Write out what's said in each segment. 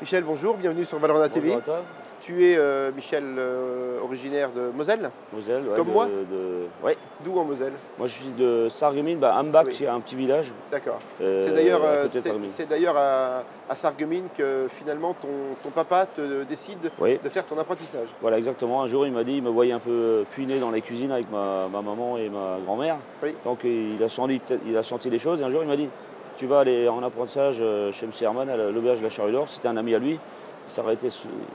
Michel, bonjour, bienvenue sur Valrhona TV. Bonjour à toi. Tu es euh, Michel, euh, originaire de Moselle Moselle, ouais, Comme de- moi de- ouais. D'où en Moselle Moi je suis de Sarreguemines, bah, Ambach, Oui. qui est un petit village. D'accord. euh, c'est d'ailleurs c'est- d'ailleurs à, à Sarreguemines que finalement ton, ton papa te décide Oui, de faire ton apprentissage. voilà exactement. Un jour il m'a dit, il me voyait un peu fuiner dans les cuisines avec ma, ma maman et ma grand-mère. Oui. Donc il a, senti, il a senti les choses et un jour il m'a dit, tu vas aller en apprentissage euh, chez M. Herman à la- l'auberge de la Charrue d'Or. C'était un ami à lui. Il s'arrêtait,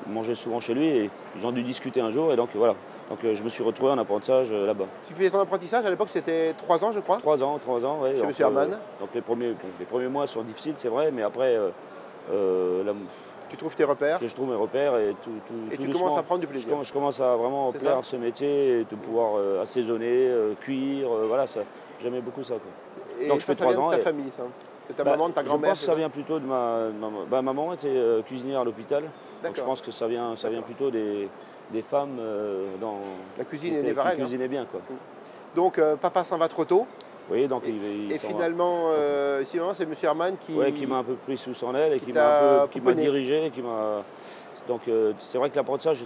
mangeait souvent chez lui et ils ont dû discuter un jour et donc voilà. Donc euh, je me suis retrouvé en apprentissage euh, là-bas. Tu fais ton apprentissage, à l'époque c'était 3 ans je crois Trois ans, trois ans, ouais. Chez donc, Monsieur Herman. donc les premiers, les premiers mois sont difficiles, c'est vrai, mais après, euh, Tu trouves tes repères je trouve mes repères et tout, tout, et tout tu doucement, commences à prendre du je, plaisir. je commence à vraiment plaire à ce métier et de pouvoir euh, assaisonner, euh, cuire, euh, voilà, j'aimais beaucoup ça. Quoi. Et donc je ça, fais ça vient trois de ta ans et- famille ça De ta Bah, maman, de ta je grand-mère pense que ça vient plutôt de ma, ma, ma maman était euh, cuisinière à l'hôpital, donc je pense que ça vient, ça vient plutôt des, des femmes euh, dans, La cuisine qui elle. hein. cuisinaient bien. Quoi. Donc euh, papa s'en va trop tôt Oui, donc il, il et finalement, ici, c'est Monsieur Herman qui... Ouais, qui m'a un peu pris sous son aile et qui m'a qui dirigé, qui m'a. Donc c'est vrai que l'apprentissage,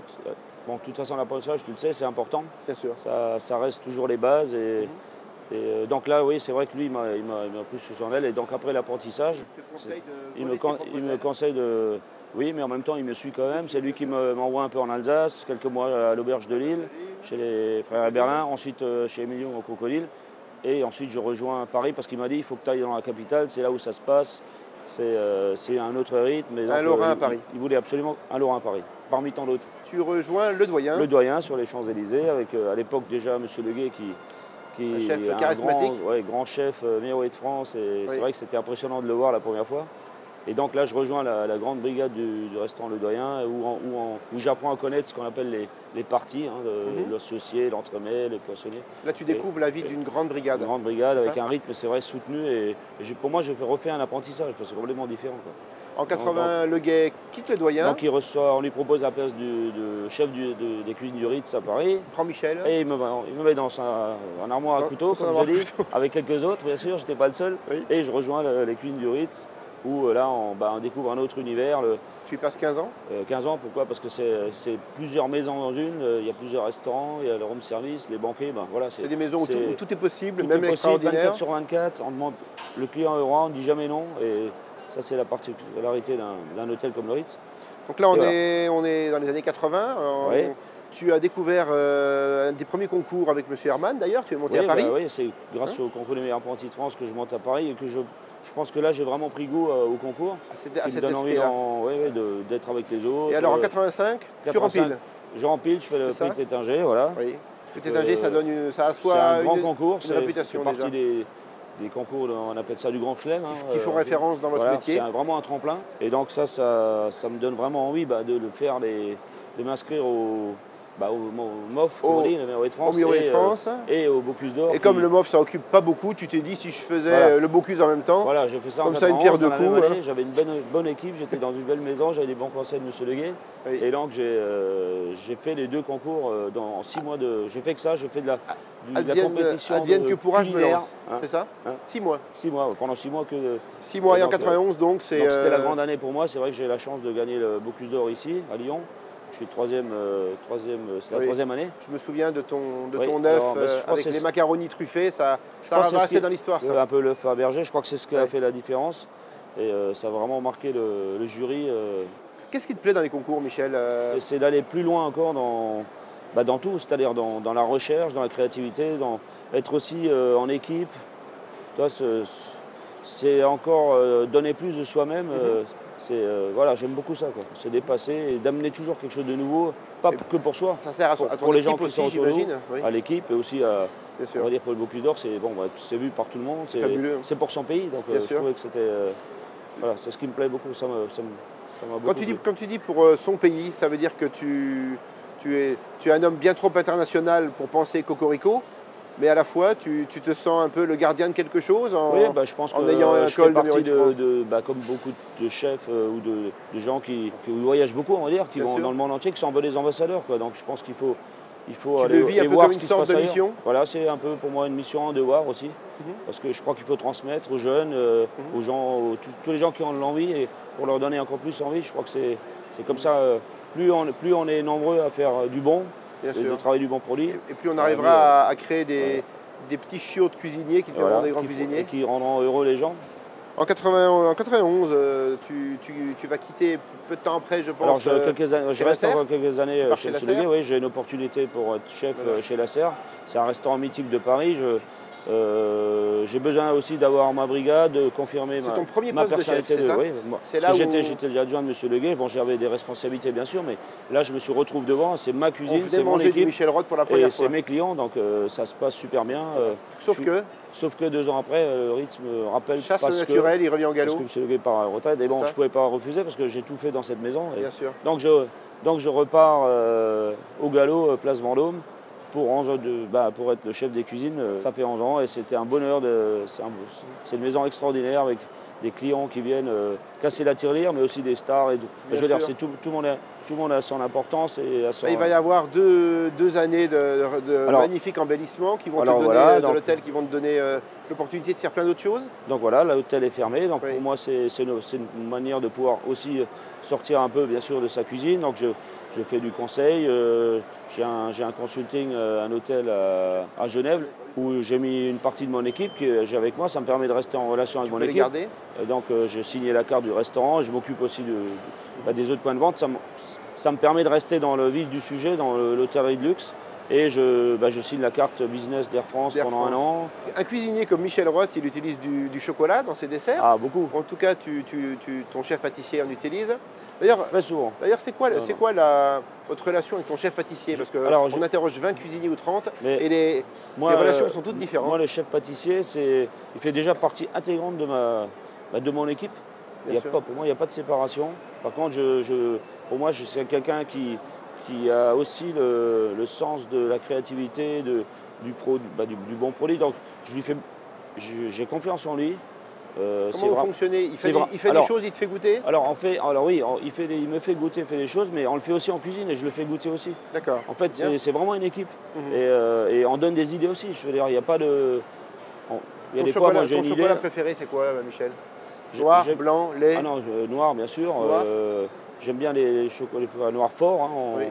bon, de toute façon l'apprentissage, tu le sais, c'est important. Bien sûr. Ça, ça reste toujours les bases et, Mhm. Et, euh, donc là, oui, c'est vrai que lui, il m'a, pris sous son aile et donc après l'apprentissage, Il me, con- il conseille de. Oui, mais en même temps, il me suit quand même. C'est lui qui me- m'envoie un peu en Alsace, quelques mois à l'auberge de Lille, chez les frères Berlin, ensuite euh, chez Emilio au Crocodile. Et ensuite, je rejoins Paris parce qu'il m'a dit il faut que tu ailles dans la capitale, c'est là où ça se passe. C'est euh, un autre rythme. Un Lorrain à Paris. Il, voulait absolument un Lorrain à Paris, parmi tant d'autres. Tu rejoins le doyen. Le doyen sur les Champs-Élysées, avec euh, à l'époque déjà M. Leguet qui. Qui Un chef charismatique. Grand, ouais, grand chef, euh, meilleur de France. Et Oui. c'est vrai que c'était impressionnant de le voir la première fois. Et donc là, je rejoins la, la grande brigade du, du restaurant Le Doyen, où, en- où en- où j'apprends à connaître ce qu'on appelle les, les parties, hein, le- Mhm. l'associé, l'entremet, les poissonniers. Là, tu découvres la vie d'une grande brigade. Une grande brigade avec un rythme, c'est vrai, soutenu. Et, pour moi, j'ai fait refait un apprentissage parce que c'est complètement différent. quoi. En 80, Le Guet quitte le doyen, Donc il reçoit, on lui propose la place du, de chef du- de- des cuisines du Ritz à Paris. prend Michel. Et il me, il me met dans un armoire à couteau, comme je dis, avec quelques autres, bien sûr, j'étais pas le seul. Oui. Et je rejoins le- les cuisines du Ritz, où euh, là, on, bah, on découvre un autre univers. le- Tu y passes 15 ans. euh, 15 ans, pourquoi? Parce que c'est plusieurs maisons dans une, euh, il y a plusieurs restaurants, il y a le room service, les banquets, ben voilà. C'est des maisons où tout, c'est- où tout est possible, tout même est possible, l'extraordinaire. 24 sur 24, on demande, le client est roi, on ne dit jamais non, et ça c'est la particularité d'un hôtel comme le Ritz. Donc là, on voilà. est, on est dans les années 80. On- Oui. Tu as découvert euh, un des premiers concours avec M. Herman, d'ailleurs. Tu es monté oui, à Paris. bah oui, c'est grâce au concours des meilleurs apprentis de France que je monte à Paris et que je, je pense que là j'ai vraiment pris goût euh, au concours. à qui me donne envie ouais, ouais, d'être avec les autres. Et alors, en euh, 85, tu 85, rempiles. Je rempile, je fais le prix Tétinger, voilà. Oui. Le Euh, Tétinger, ça, donne une, ça C'est assoit un grand une- concours, une réputation c'est partie déjà. des, des concours, on appelle ça du grand chelem. hein, qui font euh, référence dans votre voilà, métier. C'est vraiment un tremplin. Et donc ça, ça, ça me donne vraiment envie bah, de le faire, les- de m'inscrire au, bah, au, au MOF, comme Au- de Au France, et, euh, France. et au Bocuse d'Or. Et comme le MOF, ça occupe pas beaucoup, tu t'es dit si je faisais Voilà. euh, le Bocuse en même temps. Voilà, j'ai fait ça Comme en ça, une 91, pierre même coups, hein. J'avais une bonne, bonne équipe, j'étais dans une belle maison, j'avais des bons conseils de M. Leguet. Oui. Et donc j'ai euh, j'ai fait les deux concours dans six mois de. J'ai fait que ça, j'ai fait de la, du- de la compétition. advienne de que pourra, je me lance. hein. C'est ça Hein. Six mois. Six mois, pendant six mois que. Six mois et en donc, 91, donc c'est. c'était la grande année pour moi. C'est vrai que j'ai la chance de gagner le Bocuse d'Or ici, à Lyon. Je suis troisième, euh, troisième, c'est la Oui. troisième année. Je me souviens de ton, de Oui, ton œuf alors, euh, pense avec les macaronis truffés, ça, ça va rester dans l'histoire. Euh, un peu l'œuf à berger, je crois que c'est ce qui a fait la différence. Et euh, ça a vraiment marqué le, le jury. Qu'est-ce qui te plaît dans les concours, Michel c'est d'aller plus loin encore dans, bah, dans tout, c'est-à-dire dans, dans la recherche, dans la créativité, dans être aussi en équipe. C'est encore donner plus de soi-même. c'est, euh, voilà, j'aime beaucoup ça. quoi. C'est dépasser et d'amener toujours quelque chose de nouveau, pas Et- que pour soi, Ça sert à, son- pour- à ton pour les gens qui aussi, sont autour de nous, j'imagine. Oui, à l'équipe et aussi à, on va dire pour le Bocuse d'Or, c'est bon, bah, vu par tout le monde, c'est, Fabuleux. c'est pour son pays. Donc euh, je trouvais que c'était, euh, voilà, c'est ce qui me plaît beaucoup. Ça, me- ça me- ça m'a beaucoup Quand tu, dis, plu. quand tu dis pour son pays, ça veut dire que tu, tu, es, tu es un homme bien trop international pour penser cocorico, mais à la fois tu, tu te sens un peu le gardien de quelque chose en, Oui, bah, je pense en que ayant un je col fais de partie de de, de- bah, comme beaucoup de chefs euh, ou de, de gens qui, qui voyagent beaucoup, on va dire, qui Bien vont sûr. dans le monde entier, qui sont un peu des ambassadeurs. Quoi. Donc je pense qu'il faut, il faut Tu aller le vis un peu voir comme ce une qui se sorte passe de ailleurs. mission Voilà, c'est un peu pour moi une mission, un devoir aussi. Mhm. Parce que je crois qu'il faut transmettre aux jeunes, euh, Mhm. aux gens, aux- tous, tous les gens qui ont l'envie et pour leur donner encore plus envie. Je crois que c'est comme ça. euh, plus, on, plus on est nombreux à faire du bon, Bien et de sûr. travailler du bon produit. Et puis on arrivera à, à créer des, des petits chiots de cuisiniers qui deviendront Voilà, des grands qui, cuisiniers. qui rendront heureux les gens. En, 80 en 91, euh, tu, tu- tu vas quitter peu de temps après, je pense. Alors, je, euh, quelques années- je chez reste encore quelques années euh, chez chez Lasserre. Oui, j'ai une opportunité pour être chef Voilà. chez La Serre. C'est un restaurant mythique de Paris. Je- euh, j'ai besoin aussi d'avoir ma brigade, de confirmer C'est ma, ton premier ma personnalité. c'est oui. C'est Parce où j'étais, j'étais déjà adjoint de Monsieur Leguet. Bon, j'avais des responsabilités bien sûr, mais là je me suis retrouvé devant. C'est ma cuisine, c'est mon du équipe. Michel Roth pour la Et première c'est fois. mes clients, donc euh, ça se passe super bien. euh, Sauf suis- que, sauf que deux ans après, le rythme me rappelle chasse parce que, naturel, il revient en parce galop, que M. Leguet part à la retraite. Et bon, Ça. je ne pouvais pas refuser parce que j'ai tout fait dans cette maison. Et bien sûr. donc je, donc je repars au galop, place Vendôme, pour, 11 ans de, bah, pour être le chef des cuisines. Euh, Ça fait 11 ans et c'était un bonheur. de- C'est un- c'est une maison extraordinaire avec des clients qui viennent euh, casser la tirelire, mais aussi des stars. Et tout. Je veux dire, c'est tout, tout, le monde a, tout le monde a son importance. Et a son, il va y avoir deux, deux années de, de Alors- magnifiques embellissements qui vont Alors, te donner voilà, euh, de l'hôtel, qui vont te donner euh, l'opportunité de faire plein d'autres choses. Donc voilà, l'hôtel est fermé. Donc Oui. pour moi, c'est une, une manière de pouvoir aussi euh, sortir un peu, bien sûr, de sa cuisine. Donc je, je fais du conseil. euh, j'ai un, un consulting, euh, un hôtel à, à Genève, où j'ai mis une partie de mon équipe que j'ai avec moi. Ça me permet de rester en relation avec Tu mon peux les équipe. garder? Et donc j'ai signé la carte du restaurant. Je m'occupe aussi de, de- bah, des autres points de vente. Ça, me- ça me permet de rester dans le vif du sujet, dans le- l'hôtellerie de luxe. Et je, bah, je signe la carte business d'Air France pendant un an. Un cuisinier comme Michel Roth, il utilise du, du chocolat dans ses desserts. Ah, beaucoup. En tout cas, tu, tu- tu- ton chef pâtissier en utilise. D'ailleurs, Très souvent. D'ailleurs, c'est quoi, c'est quoi la, votre relation avec ton chef pâtissier? Parce qu'on Alors, je- interroge 20 cuisiniers ou 30 Mais et les, moi, les relations euh, sont toutes différentes. Moi, le chef pâtissier, c'est, il fait déjà partie intégrante de, ma, bah, de mon équipe. Y a pas, pour moi, il n'y a pas de séparation. Par contre, je, je- pour moi, je suis quelqu'un qui, qui a aussi le, le sens de la créativité, de, du, pro, bah, du, du bon produit. Donc, je lui fais, je- j'ai confiance en lui. Euh, Comment vous vrai- fonctionnez? Il fait, des, il fait Alors- des choses, il te fait goûter? Alors, on fait, alors oui, on- il, fait des- il me fait goûter, il fait des choses, mais on le fait aussi en cuisine et je le fais goûter aussi. D'accord. En fait, c'est, vraiment une équipe. Mhm. Et, euh, et on donne des idées aussi. Je veux dire, il n'y a pas de. il y a Ton des fois, chocolat, moi, j'ai ton une chocolat idée. préféré, c'est quoi, Michel? Noir, blanc, lait Ah non, je- noir, bien sûr. Noir. Euh, j'aime bien les chocolats noirs forts hein, en, Oui.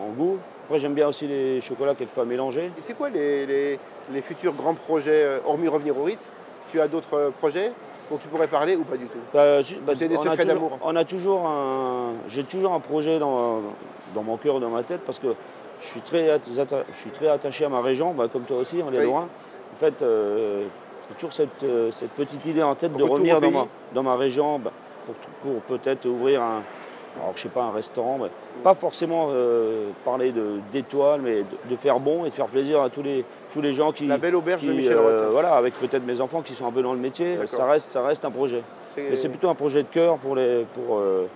en goût. Après, j'aime bien aussi les chocolats quelquefois mélangés. Et c'est quoi les, les- les futurs grands projets, euh, hormis revenir au Ritz Tu as d'autres euh, projets dont tu pourrais parler ou pas du tout? Bah, ju- bah, C'est des secrets toujours- d'amour? On a toujours un. J'ai toujours un projet dans, dans mon cœur, dans ma tête, parce que je suis très, atta- je suis très attaché à ma région, bah, comme toi aussi, on est Oui. loin. En fait, euh, j'ai toujours cette, euh, cette petite idée en tête de revenir dans ma, dans ma région bah, pour, pour peut-être ouvrir un. Alors, je sais pas, un restaurant, mais pas forcément euh, parler de- d'étoiles, mais de, de faire bon et de faire plaisir à tous les, tous les gens qui. La belle auberge de qui, Michel euh, voilà, avec peut-être mes enfants qui sont un peu dans le métier, ça reste, ça reste un projet. Mais c'est plutôt un projet de cœur pour les, pour, euh,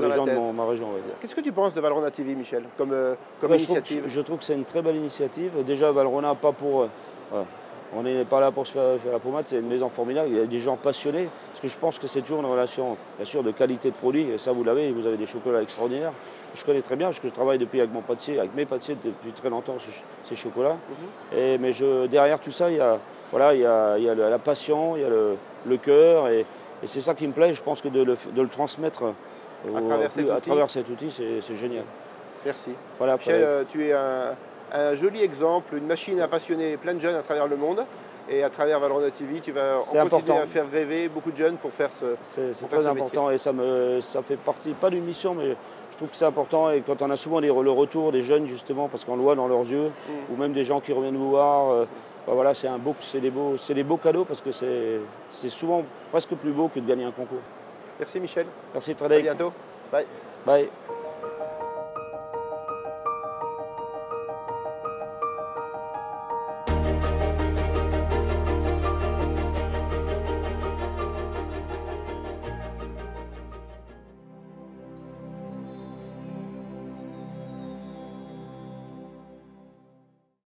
les gens de mon- ma région. ouais. Qu'est-ce que tu penses de Valrhona TV, Michel, comme, Ouais, initiative je- trouve que c'est une très belle initiative. Déjà, Valrhona, pas pour. voilà. On n'est pas là pour se faire, faire la pommade, c'est une maison formidable. Il y a des gens passionnés. Parce que je pense que c'est toujours une relation, bien sûr, de qualité de produit. Et ça, vous l'avez, vous avez des chocolats extraordinaires. Je connais très bien parce que je travaille depuis avec mon pâtissier, avec mes pâtissiers depuis très longtemps ces chocolats. Mhm. Et, mais je, derrière tout ça, il y a, voilà, il y a, il y a le- la passion, il y a le, le cœur. Et, et c'est ça qui me plaît. Je pense que de le, f- de le transmettre au- travers cet à travers cet outil, c'est génial. Merci. Voilà, Michel, euh, tu es un, un joli exemple, une machine à passionner plein de jeunes à travers le monde. Et à travers Valrhona TV, tu vas en important. à faire rêver beaucoup de jeunes pour faire ce. C'est très ce important et ça, me, ça fait partie, pas d'une mission, mais je trouve que c'est important. Et quand on a souvent les- le retour des jeunes, justement, parce qu'on le voit dans leurs yeux, Mm. ou même des gens qui reviennent nous voir, euh, bah voilà, c'est beau, des beaux, des beaux cadeaux parce que c'est souvent presque plus beau que de gagner un concours. Merci Michel. Merci À Frédéric. bientôt. Bye. Bye.